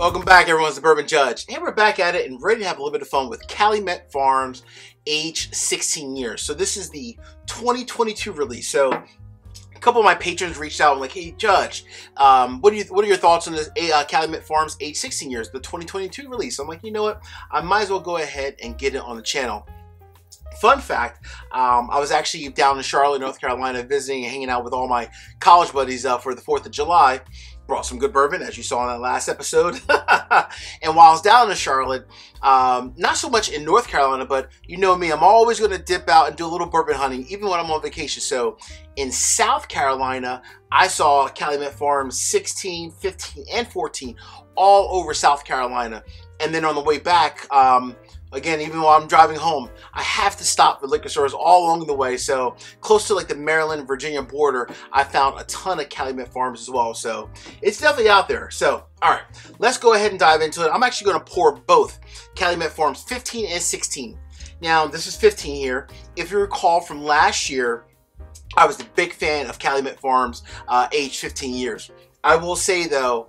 Welcome back, everyone. It's the Bourbon Judge. And we're back at it and ready to have a little bit of fun with Calumet Farms, age 16 years. So this is the 2022 release. So a couple of my patrons reached out and like, hey, Judge, um, what, do you, what are your thoughts on this uh, Calumet Farms, age 16 years, the 2022 release? I'm like, you know what? I might as well go ahead and get it on the channel. Fun fact, um, I was actually down in Charlotte, North Carolina, visiting and hanging out with all my college buddies uh, for the 4th of July. Brought some good bourbon, as you saw in that last episode. and while I was down in Charlotte, um, not so much in North Carolina, but you know me, I'm always going to dip out and do a little bourbon hunting, even when I'm on vacation. So in South Carolina, I saw Calumet Farms 16, 15, and 14 all over South Carolina. And then on the way back, um, Again, even while I'm driving home, I have to stop at liquor stores all along the way. So close to like the Maryland, Virginia border, I found a ton of Calumet Farms as well. So it's definitely out there. So, all right, let's go ahead and dive into it. I'm actually going to pour both Calumet Farms 15 and 16. Now, this is 15 here. If you recall from last year, I was a big fan of Calumet Farms, uh, age 15 years. I will say though,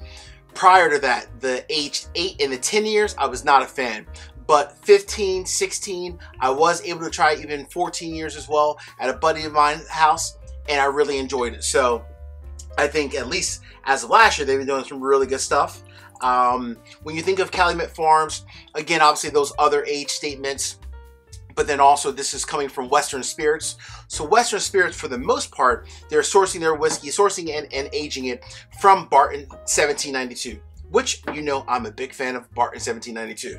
prior to that, the aged 8 and the 10 years, I was not a fan but 15, 16, I was able to try even 14 years as well at a buddy of mine's house, and I really enjoyed it. So I think at least as of last year, they've been doing some really good stuff. Um, when you think of Calumet Farms, again, obviously those other age statements, but then also this is coming from Western Spirits. So Western Spirits, for the most part, they're sourcing their whiskey, sourcing and, and aging it from Barton 1792, which you know I'm a big fan of Barton 1792.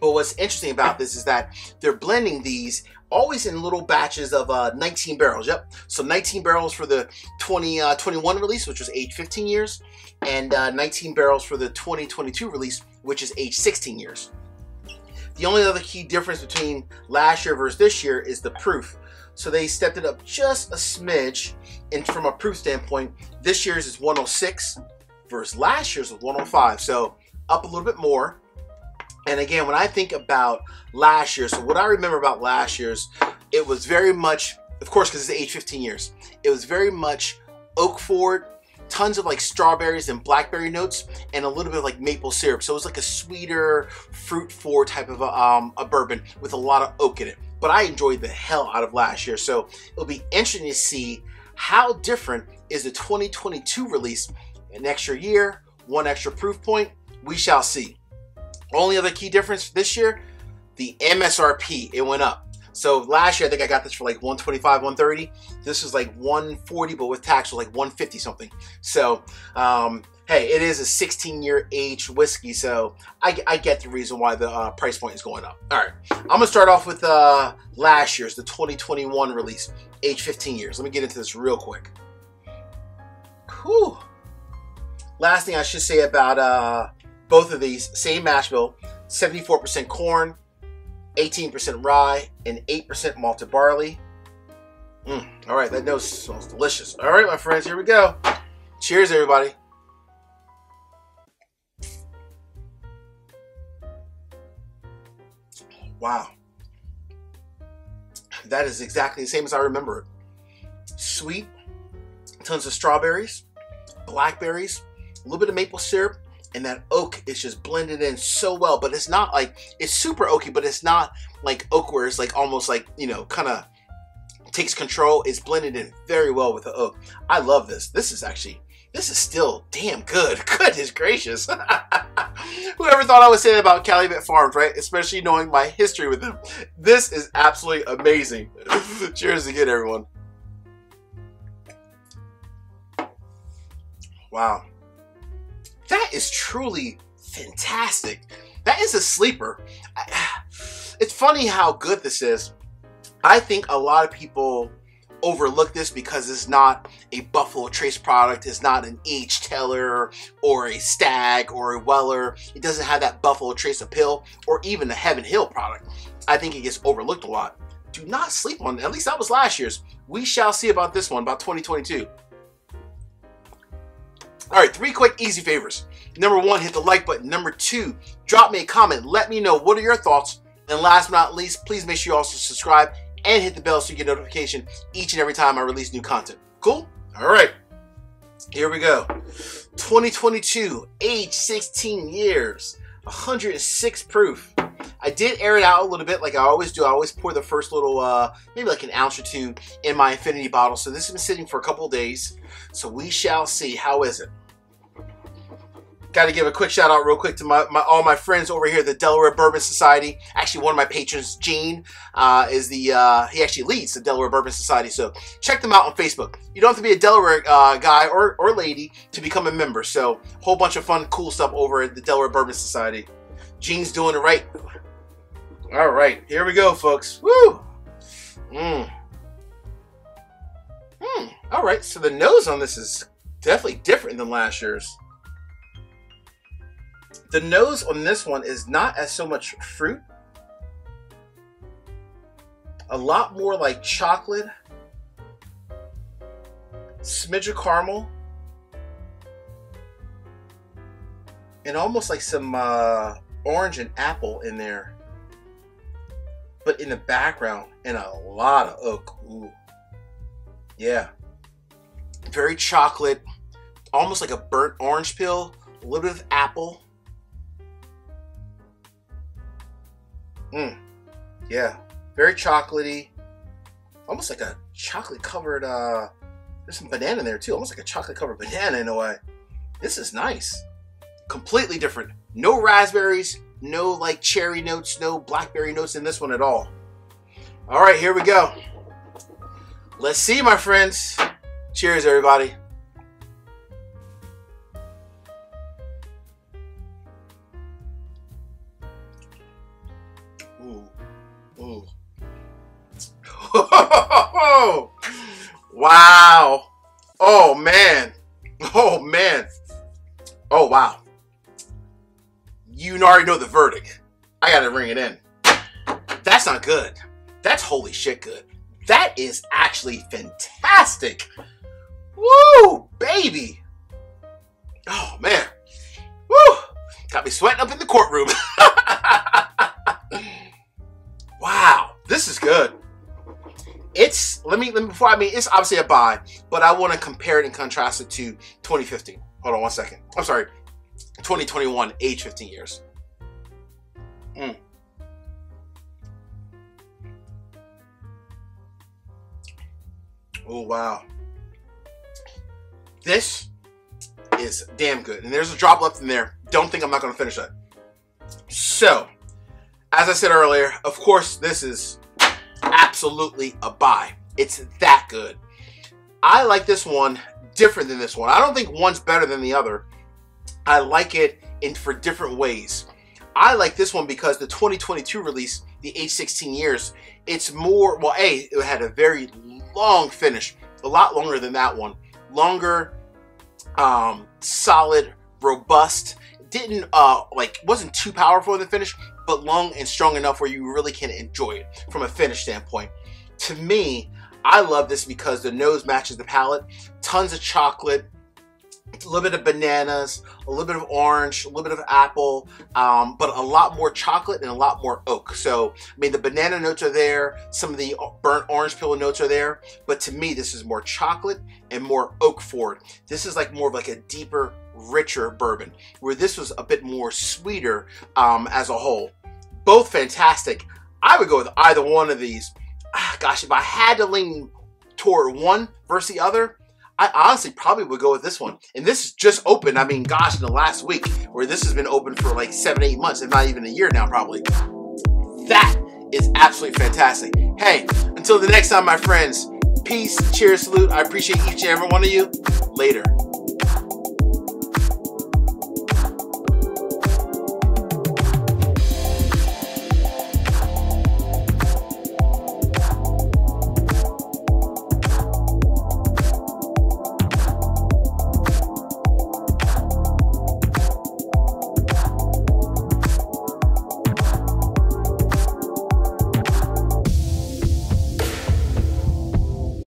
But what's interesting about this is that they're blending these always in little batches of uh, 19 barrels. Yep. So 19 barrels for the 2021 uh, release, which was age 15 years, and uh, 19 barrels for the 2022 release, which is age 16 years. The only other key difference between last year versus this year is the proof. So they stepped it up just a smidge. And from a proof standpoint, this year's is 106 versus last year's was 105. So up a little bit more. And again, when I think about last year, so what I remember about last year's, it was very much, of course, because it's age 15 years, it was very much oak forward, tons of like strawberries and blackberry notes, and a little bit of like maple syrup. So it was like a sweeter, fruit forward type of a, um, a bourbon with a lot of oak in it. But I enjoyed the hell out of last year. So it'll be interesting to see how different is the 2022 release. An extra year, one extra proof point, we shall see. Only other key difference this year, the MSRP, it went up. So last year, I think I got this for like 125, 130. This is like 140, but with tax was like 150 something. So, um, hey, it is a 16 year age whiskey, so I, I, get the reason why the uh, price point is going up. All right, I'm gonna start off with uh, last year's, the 2021 release, age 15 years. Let me get into this real quick. Whew. Last thing I should say about uh, both of these, same mash bill, 74% corn, 18% rye, and 8% malted barley. Mm, all right, that nose smells delicious. All right, my friends, here we go. Cheers, everybody. Wow. That is exactly the same as I remember it. Sweet, tons of strawberries, blackberries, a little bit of maple syrup, and that oak is just blended in so well but it's not like it's super oaky but it's not like oak where it's like almost like you know kind of takes control. It's blended in very well with the oak. I love this. This is actually this is still damn good. Goodness gracious. Whoever thought i would say that about calumet farms right? Especially knowing my history with them. This is absolutely amazing. Cheers again everyone. Wow that is truly fantastic. That is a sleeper. It's funny how good this is. I think a lot of people overlook this because it's not a Buffalo Trace product, it's not an H Taylor or a Stag or a Weller. It doesn't have that Buffalo Trace appeal or even the Heaven Hill product. I think it gets overlooked a lot. Do not sleep on, it. at least that was last year's. We shall see about this one, about 2022. All right, three quick, easy favors. Number one, hit the like button. Number two, drop me a comment. Let me know what are your thoughts. And last but not least, please make sure you also subscribe and hit the bell so you get notification each and every time I release new content. Cool? All right. Here we go. 2022, age 16 years, 106 proof. I did air it out a little bit like I always do. I always pour the first little, uh, maybe like an ounce or two in my infinity bottle. So this has been sitting for a couple days. So we shall see. How is it? Got to give a quick shout out real quick to my, my, all my friends over here, the Delaware Bourbon Society. Actually, one of my patrons, Gene, uh, is the uh, he actually leads the Delaware Bourbon Society. So check them out on Facebook. You don't have to be a Delaware uh, guy or, or lady to become a member. So whole bunch of fun, cool stuff over at the Delaware Bourbon Society. Gene's doing it right. All right, here we go, folks. Woo! Mmm. Hmm. All right, so the nose on this is definitely different than last year's. The nose on this one is not as so much fruit. A lot more like chocolate. Smidge of caramel. And almost like some uh, orange and apple in there. But in the background, and a lot of oak. Ooh. Yeah. Very chocolate. Almost like a burnt orange peel. A little bit of apple Mmm. Yeah. Very chocolatey. Almost like a chocolate covered, uh, there's some banana in there too. Almost like a chocolate covered banana in a way. This is nice. Completely different. No raspberries, no like cherry notes, no blackberry notes in this one at all. All right, here we go. Let's see, my friends. Cheers, everybody. Ooh, ooh. wow. Oh, man. Oh, man. Oh, wow. You already know the verdict. I got to ring it in. That's not good. That's holy shit good. That is actually fantastic. Woo, baby. Oh, man. Woo. Got me sweating up in the courtroom. wow, this is good it's let me let me before I mean it's obviously a buy, but I want to compare it and contrast it to 2015. Hold on one second. I'm sorry, 2021, age 15 years. Mm. Oh wow, this is damn good, and there's a drop left in there. Don't think I'm not going to finish that. So, as I said earlier, of course, this is absolutely a buy. It's that good. I like this one different than this one. I don't think one's better than the other. I like it in for different ways. I like this one because the 2022 release, the age 16 years, it's more, well, A, it had a very long finish, a lot longer than that one. Longer, um, solid, robust. Didn't, uh, like, wasn't too powerful in the finish, but long and strong enough where you really can enjoy it from a finish standpoint. To me, I love this because the nose matches the palate. Tons of chocolate, a little bit of bananas, a little bit of orange, a little bit of apple, um, but a lot more chocolate and a lot more oak. So, I mean, the banana notes are there, some of the burnt orange peel notes are there, but to me, this is more chocolate and more oak forward. This is like more of like a deeper, richer bourbon, where this was a bit more sweeter um, as a whole both fantastic. I would go with either one of these. Ah, gosh, if I had to lean toward one versus the other, I honestly probably would go with this one. And this is just opened, I mean, gosh, in the last week, where this has been open for like seven, eight months, if not even a year now, probably. That is absolutely fantastic. Hey, until the next time, my friends, peace, cheers, salute. I appreciate each and every one of you. Later.